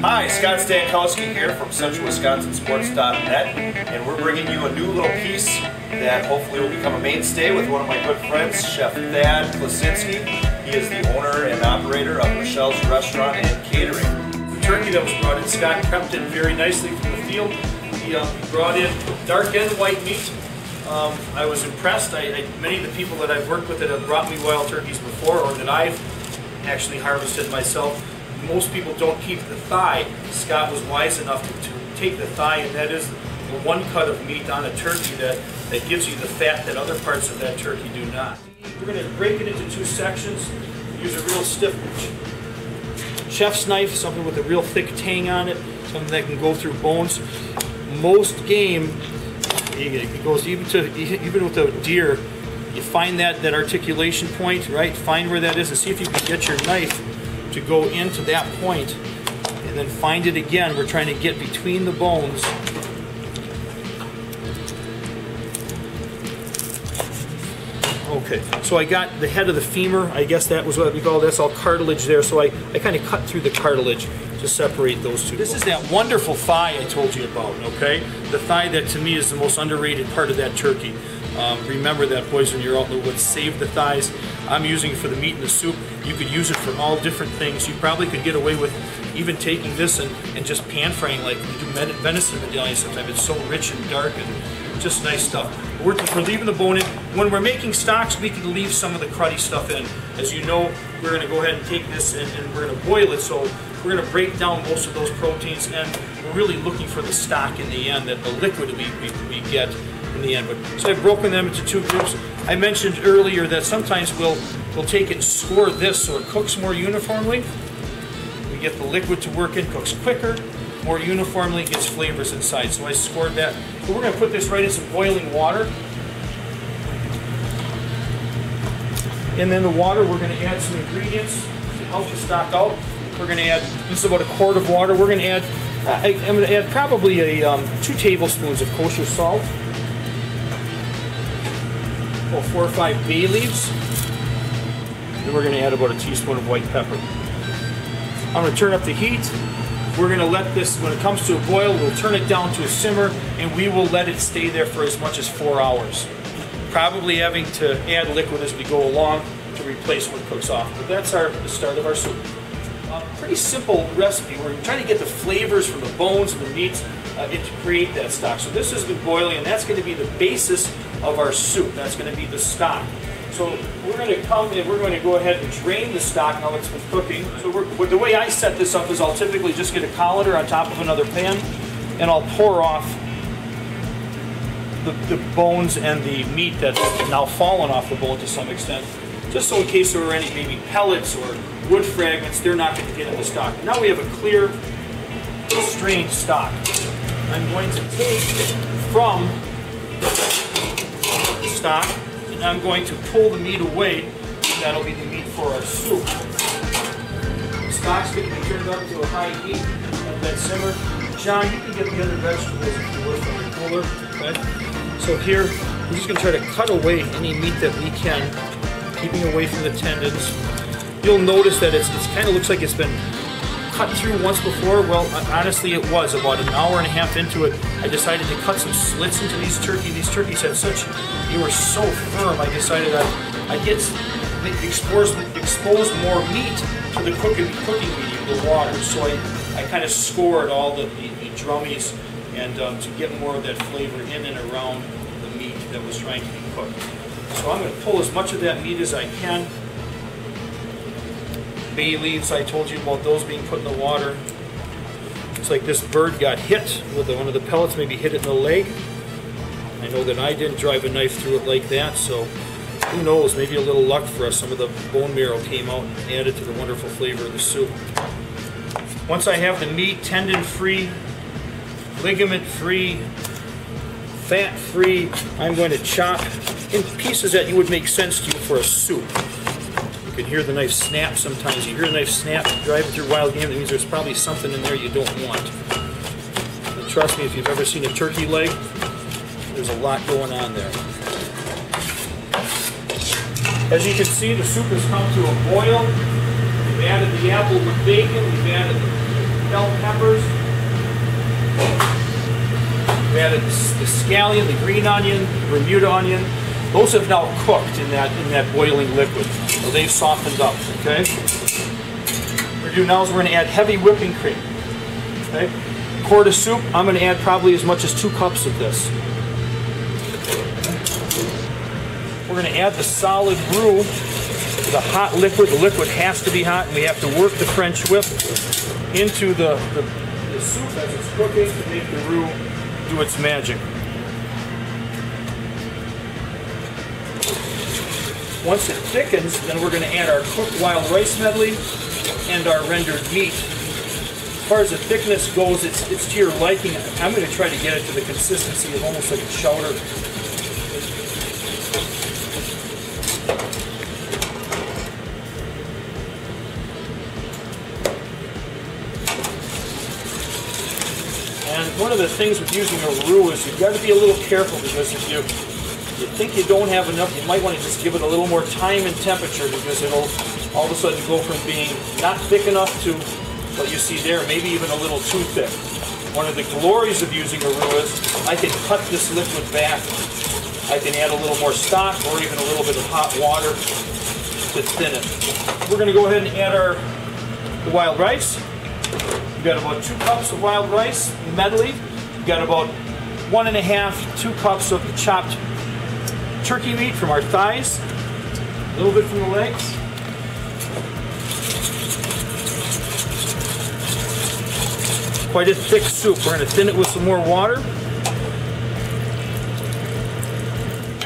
Hi, Scott Stankowski here from CentralWisconsinSports.net, and we're bringing you a new little piece that hopefully will become a mainstay with one of my good friends, Chef Thad Klasinski. He is the owner and operator of Michele's Restaurant and Catering. The turkey that was brought in, Scott prepped it very nicely from the field. He, uh, brought in dark and white meat. Um, I was impressed. I, I, many of the people that I've worked with that have brought me wild turkeys before, or that I've actually harvested myself, most people don't keep the thigh. Scott was wise enough to, to take the thigh, and that is the one cut of meat on a turkey that, that gives you the fat that other parts of that turkey do not. We're going to break it into two sections. Use a real stiff chef's knife, something with a real thick tang on it, something that can go through bones. Most game, it goes even to even with a deer. You find that that articulation point, right? Find where that is, and see if you can get your knife to go into that point and then find it again. We're trying to get between the bones. Okay, so I got the head of the femur. I guess that was what we call that's all cartilage there. So I, I kind of cut through the cartilage to separate those two. This is that wonderful thigh I told you about, okay? The thigh that to me is the most underrated part of that turkey. Um, remember that, boys, when you're out in the woods, save the thighs. I'm using it for the meat in the soup. You could use it for all different things. You probably could get away with even taking this and, and just pan frying like we do venison medallions sometimes. It's so rich and dark and just nice stuff. We're, we're leaving the bone in. When we're making stocks, we can leave some of the cruddy stuff in. As you know, we're going to go ahead and take this and, and we're going to boil it. So we're going to break down most of those proteins and we're really looking for the stock in the end, that the liquid we, we, we get in the end. But, so I've broken them into two groups. I mentioned earlier that sometimes we'll, we'll take it and score this so it cooks more uniformly. We get the liquid to work in, cooks quicker, more uniformly, gets flavors inside. So I scored that. So we're going to put this right in some boiling water. And then the water, we're going to add some ingredients to help the stock out. We're going to add, just about a quart of water. We're going to add, I, am going to add probably a um, two tablespoons of kosher salt. Four or five bay leaves. Then we're going to add about a teaspoon of white pepper. I'm going to turn up the heat. We're going to let this, when it comes to a boil, we'll turn it down to a simmer and we will let it stay there for as much as four hours. Probably having to add liquid as we go along to replace what cooks off. But that's our the start of our soup. Uh, pretty simple recipe. We're trying to get the flavors from the bones and the meats uh, to create that stock. So this has been boiling and that's going to be the basis of our soup. That's going to be the stock. So we're going to come and we're going to go ahead and drain the stock now it's been cooking. So the way I set this up is I'll typically just get a colander on top of another pan and I'll pour off the, the bones and the meat that's now fallen off the bone to some extent. Just so in case there were any maybe pellets or wood fragments, they're not going to get in the stock. Now we have a clear, strained stock. I'm going to take from stock, and I'm going to pull the meat away. That'll be the meat for our soup. The stock's going to be turned up to a high heat, and let simmer. John, you can get the other vegetables if you would from the cooler. Okay? So here, we're just going to try to cut away any meat that we can, keeping away from the tendons. You'll notice that it's, it kind of looks like it's been cut through once before? Well, honestly, it was. About an hour and a half into it, I decided to cut some slits into these turkey. These turkeys had such, they were so firm, I decided I, I get expose, expose more meat to the cooking, cooking medium, the water. So I, I kind of scored all the, the, the drummies and um, to get more of that flavor in and around the meat that was trying to be cooked. So I'm going to pull as much of that meat as I can bay leaves, I told you about those being put in the water. It's like this bird got hit with one of the pellets, maybe hit it in the leg. I know that I didn't drive a knife through it like that, so who knows, maybe a little luck for us. Some of the bone marrow came out and added to the wonderful flavor of the soup. Once I have the meat tendon-free, ligament-free, fat-free, I'm going to chop in pieces that you would make sense to you for a soup can hear the knife snap sometimes. You hear the knife snap driving through wild game, that means there's probably something in there you don't want. And trust me, if you've ever seen a turkey leg, there's a lot going on there. As you can see, the soup has come to a boil. We've added the apple with bacon. We've added the bell peppers. We've added the, the scallion, the green onion, the Bermuda onion, those have now cooked in that in that boiling liquid. So they've softened up, okay? What we're gonna do now is we're gonna add heavy whipping cream. Okay? Quart of soup, I'm gonna add probably as much as two cups of this. We're gonna add the solid roux, the hot liquid. The liquid has to be hot, and we have to work the French whip into the, the, the soup as it's cooking to make the roux do its magic. Once it thickens, then we're going to add our cooked wild rice medley and our rendered meat. As far as the thickness goes, it's, it's to your liking. I'm going to try to get it to the consistency of almost like a chowder. And one of the things with using a roux is you've got to be a little careful because if you you think you don't have enough, you might want to just give it a little more time and temperature because it'll all of a sudden go from being not thick enough to what you see there, maybe even a little too thick. One of the glories of using a roux is I can cut this liquid back. I can add a little more stock or even a little bit of hot water to thin it. We're going to go ahead and add our the wild rice. We've got about two cups of wild rice medley. We've got about one and a half, two cups of the chopped turkey meat from our thighs, a little bit from the legs. Quite a thick soup. We're going to thin it with some more water.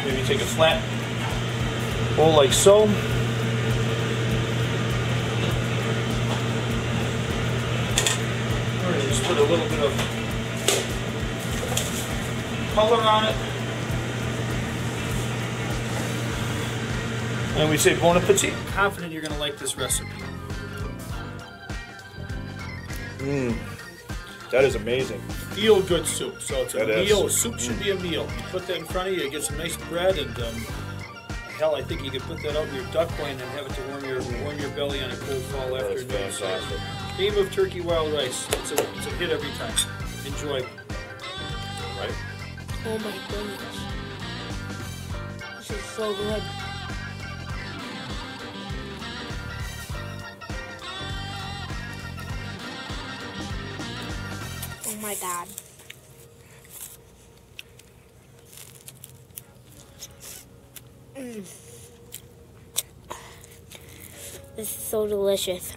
Maybe take a flat bowl like so. We're going to just put a little bit of color on it. And we say bon appetit. Confident you're going to like this recipe. Mmm. That is amazing. Feel good soup. So it's a That is. meal. Soup should be a meal. You put that in front of you, you get some nice bread, and um, hell, I think you could put that out in your duck blind and have it to warm your warm your belly on a cold fall That's afternoon. So, fantastic. Game of turkey wild rice. It's a, it's a hit every time. Enjoy. Right? Oh my goodness. This is so good. My god. Mm. This is so delicious.